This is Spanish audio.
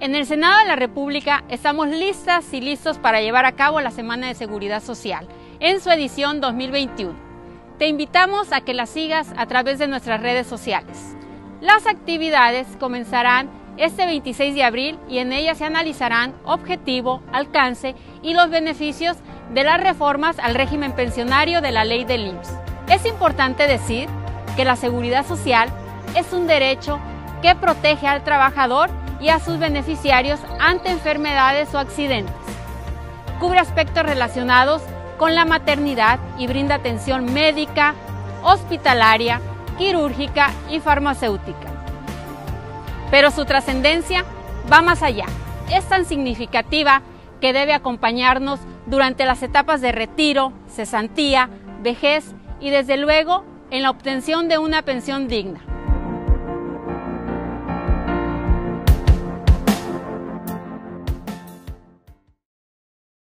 En el Senado de la República estamos listas y listos para llevar a cabo la Semana de Seguridad Social en su edición 2021. Te invitamos a que la sigas a través de nuestras redes sociales. Las actividades comenzarán este 26 de abril y en ellas se analizarán objetivo, alcance y los beneficios de las reformas al régimen pensionario de la ley del IMSS. Es importante decir que la seguridad social es un derecho que protege al trabajador y a sus beneficiarios ante enfermedades o accidentes. Cubre aspectos relacionados con la maternidad y brinda atención médica, hospitalaria, quirúrgica y farmacéutica. Pero su trascendencia va más allá. Es tan significativa que debe acompañarnos durante las etapas de retiro, cesantía, vejez y desde luego en la obtención de una pensión digna.